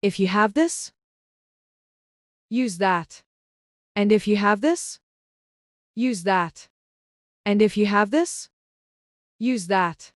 If you have this, use that. And if you have this, use that. And if you have this, use that.